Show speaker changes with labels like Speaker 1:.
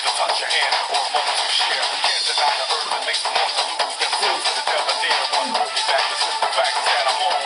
Speaker 1: to touch your hand or a moment to share. Can't deny the urge that makes me want to lose them clues to the debonair. One holding back, the simple fact that I'm on.